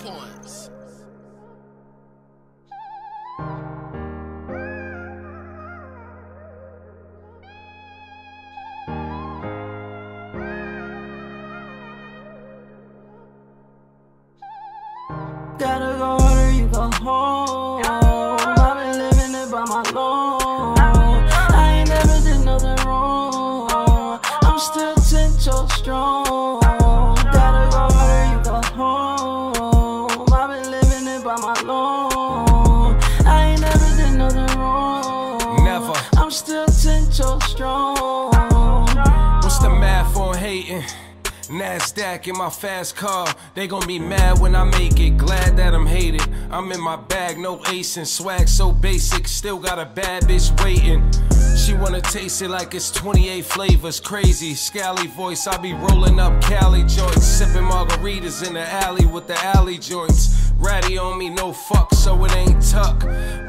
points. Gotta go harder, you go home. I've been living it by my lone. I ain't never did nothing wrong. I'm still ten toes strong. By my lone. I ain't never did nothing wrong. Never. I'm still ten toes strong. What's the math on hating? NASDAQ in my fast car. They gon' be mad when I make it. Glad I'm in my bag, no ace and swag so basic. Still got a bad bitch waiting. She wanna taste it like it's 28 flavors. Crazy, scally voice. I be rolling up Cali joints. Sipping margaritas in the alley with the alley joints. Ratty on me, no fuck, so it ain't tuck.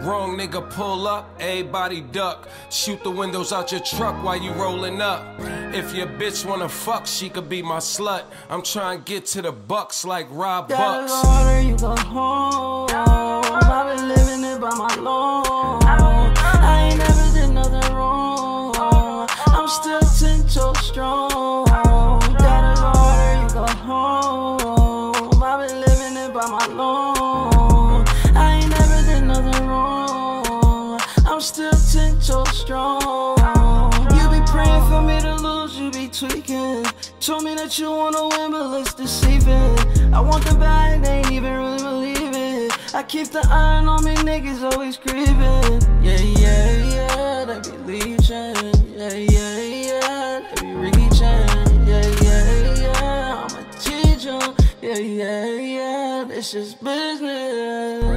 Wrong nigga pull up, everybody duck. Shoot the windows out your truck while you rolling up. If your bitch wanna fuck, she could be my slut. I'm trying to get to the bucks like Rob Gotta Bucks. go harder, you go home. I've been living it by my lone. I ain't never did nothing wrong. I'm still ten toes strong. Gotta go harder, you go home. I've been living it by my lone. I ain't never did nothing wrong. I'm still ten toes strong. Told me that you wanna win, but looks deceiving. I want the bag, they ain't even really believe it. I keep the iron on me, niggas always creeping. Yeah, yeah, yeah, they be leeching. Yeah, yeah, yeah, they be reaching. Yeah, yeah, yeah, I'ma teach 'em. Yeah, yeah, yeah, this is business.